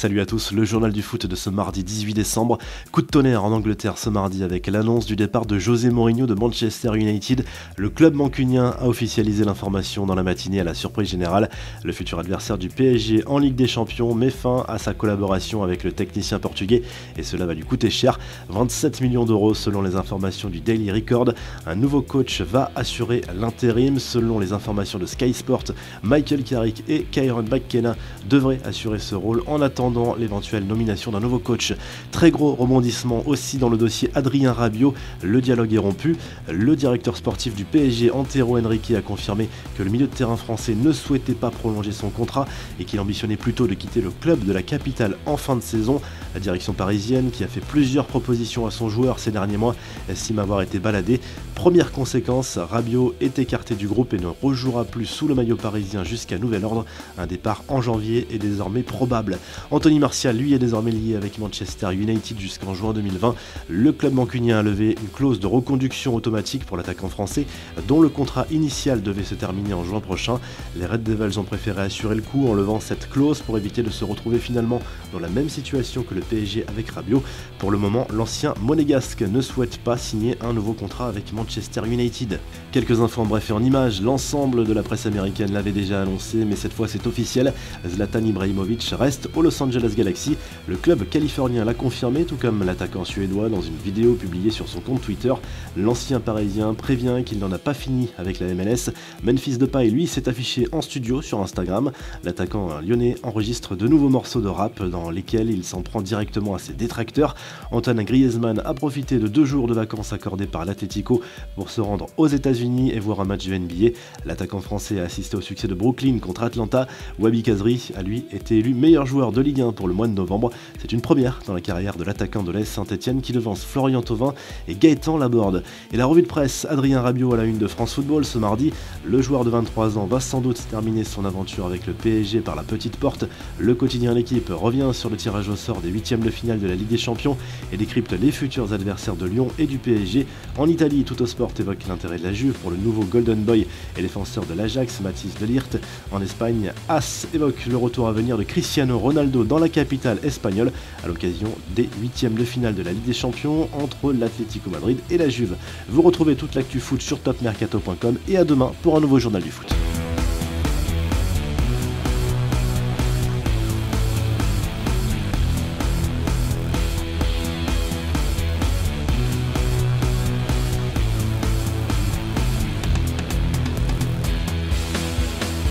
Salut à tous, le journal du foot de ce mardi 18 décembre. Coup de tonnerre en Angleterre ce mardi avec l'annonce du départ de José Mourinho de Manchester United. Le club mancunien a officialisé l'information dans la matinée à la surprise générale. Le futur adversaire du PSG en Ligue des Champions met fin à sa collaboration avec le technicien portugais et cela va lui coûter cher. 27 millions d'euros selon les informations du Daily Record. Un nouveau coach va assurer l'intérim selon les informations de Sky Sport. Michael Carrick et Kyron McKenna devraient assurer ce rôle en attendant l'éventuelle nomination d'un nouveau coach. Très gros rebondissement aussi dans le dossier Adrien Rabiot. Le dialogue est rompu. Le directeur sportif du PSG, Antero Henrique, a confirmé que le milieu de terrain français ne souhaitait pas prolonger son contrat et qu'il ambitionnait plutôt de quitter le club de la capitale en fin de saison. La direction parisienne, qui a fait plusieurs propositions à son joueur ces derniers mois, estime avoir été baladée. Première conséquence, Rabiot est écarté du groupe et ne rejouera plus sous le maillot parisien jusqu'à nouvel ordre. Un départ en janvier est désormais probable. Anthony Martial, lui, est désormais lié avec Manchester United jusqu'en juin 2020. Le club mancunien a levé une clause de reconduction automatique pour l'attaquant français, dont le contrat initial devait se terminer en juin prochain. Les Red Devils ont préféré assurer le coup en levant cette clause pour éviter de se retrouver finalement dans la même situation que le PSG avec Rabiot. Pour le moment, l'ancien monégasque ne souhaite pas signer un nouveau contrat avec Manchester United. Quelques infos en bref et en images, l'ensemble de la presse américaine l'avait déjà annoncé, mais cette fois c'est officiel. Zlatan Ibrahimovic reste au Los Angeles Le club californien l'a confirmé, tout comme l'attaquant suédois dans une vidéo publiée sur son compte Twitter. L'ancien parisien prévient qu'il n'en a pas fini avec la MLS. Memphis Depay, lui, s'est affiché en studio sur Instagram. L'attaquant lyonnais enregistre de nouveaux morceaux de rap dans lesquels il s'en prend directement à ses détracteurs. Antoine Griezmann a profité de deux jours de vacances accordés par l'Atletico pour se rendre aux États-Unis et voir un match du NBA. L'attaquant français a assisté au succès de Brooklyn contre Atlanta. Wabi Kazri a lui été élu meilleur joueur de Ligue 1 pour le mois de novembre. C'est une première dans la carrière de l'attaquant de l'AS Saint-Etienne qui devance Florian Thauvin et Gaëtan Laborde. Et la revue de presse, Adrien Rabiot à la une de France Football ce mardi. Le joueur de 23 ans va sans doute terminer son aventure avec le PSG par la petite porte. Le quotidien L'équipe revient sur le tirage au sort des huitièmes de finale de la Ligue des Champions et décrypte les futurs adversaires de Lyon et du PSG. En Italie, Tout évoque l'intérêt de la Juve pour le nouveau Golden Boy et défenseur de l'Ajax, Mathis Delirte. En Espagne, As évoque le retour à venir de Cristiano Ronaldo dans la capitale espagnole à l'occasion des huitièmes de finale de la Ligue des Champions entre l'Atlético Madrid et la Juve. Vous retrouvez toute l'actu foot sur topmercato.com et à demain pour un nouveau journal du foot.